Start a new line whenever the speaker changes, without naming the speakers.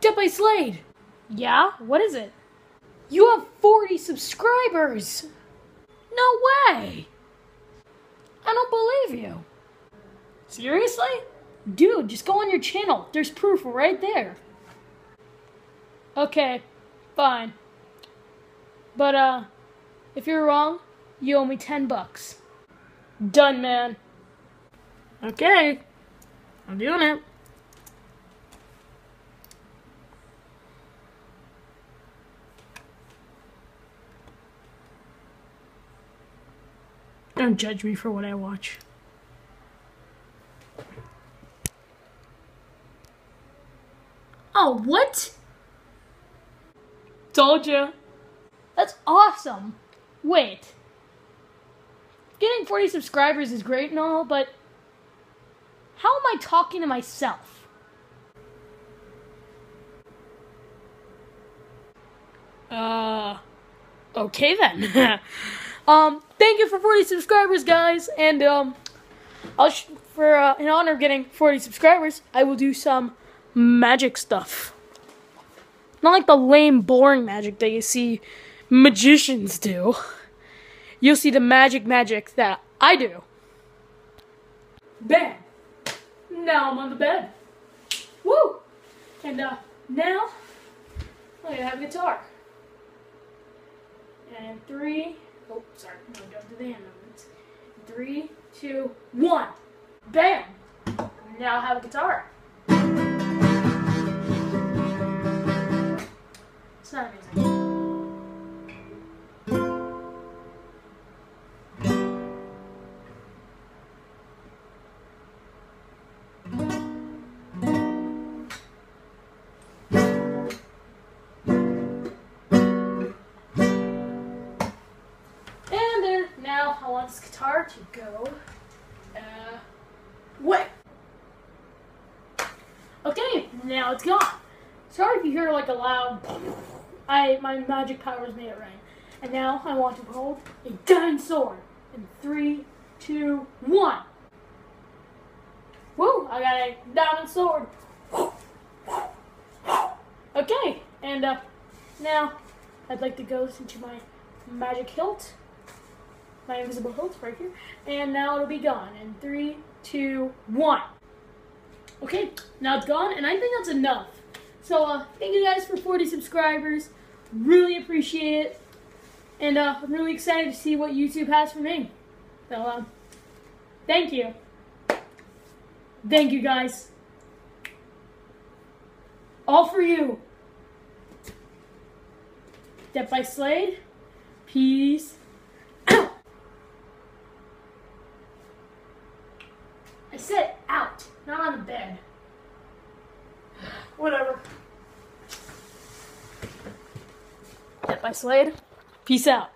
Death by Slade,
Yeah? What is it?
you have 40 subscribers.
No way!
I don't believe you.
Seriously?
Dude, just go on your channel. There's proof right there.
Okay, fine. But, uh, if you're wrong, you owe me 10 bucks. Done, man.
Okay, I'm doing it.
Don't judge me for what I watch. Oh, what?
Told you.
That's awesome. Wait. Getting 40 subscribers is great and all, but how am I talking to myself?
Uh, okay then. um, thank you for 40 subscribers, guys, and um, I'll for uh, in honor of getting 40 subscribers, I will do some magic stuff. Not like the lame, boring magic that you see magicians do. You'll see the magic magic that I do. Bam! Now I'm on the bed. Woo! And uh, now I'm gonna have a guitar. And three, oh, sorry, no, don't do the hand movements. Three, two, one. Bam! Now I have a guitar. It's not amazing. Want this guitar to go uh, away. Okay, now it's gone. Sorry if you hear like a loud. I my magic powers made it rain. And now I want to hold a diamond sword. In three, two, one. Woo! I got a diamond sword. Okay, and uh, now I'd like to go into my magic hilt my invisible hilt right here. And now it'll be gone. In three, two, one. Okay, now it's gone, and I think that's enough. So, uh, thank you guys for 40 subscribers. Really appreciate it. And, uh, I'm really excited to see what YouTube has for me. So, um, thank you. Thank you, guys. All for you. Death by Slade. Peace. I said out, not on the bed. Whatever. Death by Slade. Peace out.